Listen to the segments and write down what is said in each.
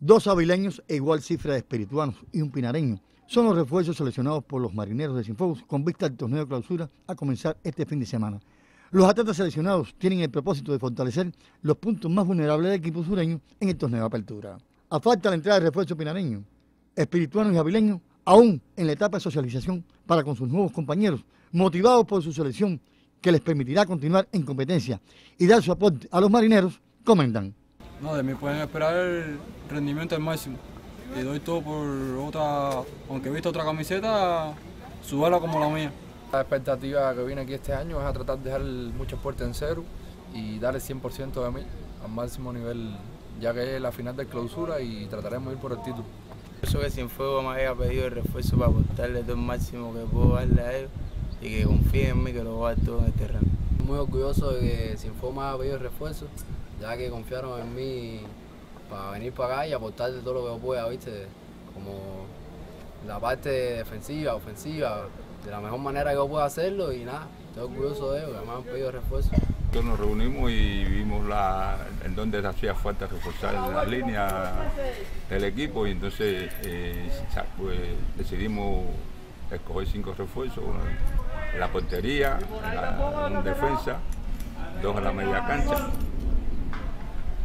Dos avileños e igual cifra de espirituanos y un pinareño son los refuerzos seleccionados por los marineros de Cienfuegos con vista al torneo de clausura a comenzar este fin de semana. Los atletas seleccionados tienen el propósito de fortalecer los puntos más vulnerables del equipo sureño en el torneo de apertura. A falta de la entrada de refuerzo pinareño, espirituanos y avileños aún en la etapa de socialización para con sus nuevos compañeros, motivados por su selección que les permitirá continuar en competencia y dar su aporte a los marineros, comentan. No, de mí pueden esperar el rendimiento al máximo. Y doy todo por otra, aunque he visto otra camiseta, subarla como la mía. La expectativa que viene aquí este año es a tratar de dejar muchas puertas en cero y dar el 100% de mí al máximo nivel, ya que es la final de clausura y trataremos de ir por el título. Eso que Cienfuegos me haya pedido el refuerzo para aportarle todo el máximo que puedo darle a ellos y que confíen en mí que lo voy a dar todo en el terreno. Muy orgulloso de que me haya pedido refuerzo ya que confiaron en mí para venir para acá y aportar todo lo que yo pueda, ¿viste? Como la parte defensiva, ofensiva, de la mejor manera que yo pueda hacerlo y nada, estoy orgulloso de ellos, me han pedido refuerzo. Entonces nos reunimos y vimos la, en dónde hacía falta reforzar la línea del equipo y entonces eh, pues, decidimos escoger cinco refuerzos, en la portería, en defensa, dos en la media cancha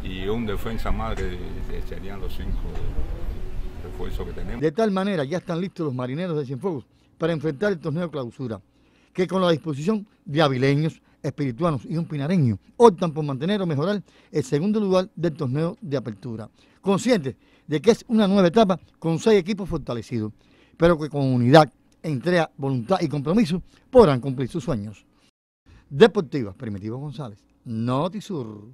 y un defensa que serían los cinco refuerzos que tenemos. De tal manera ya están listos los marineros de Cienfuegos para enfrentar el torneo clausura, que con la disposición de avileños, espirituanos y un pinareño optan por mantener o mejorar el segundo lugar del torneo de apertura, conscientes de que es una nueva etapa con seis equipos fortalecidos, pero que con unidad, entrega, voluntad y compromiso podrán cumplir sus sueños. Deportivas, Primitivo González, Notisur.